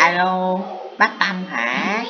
alo bác tâm hả?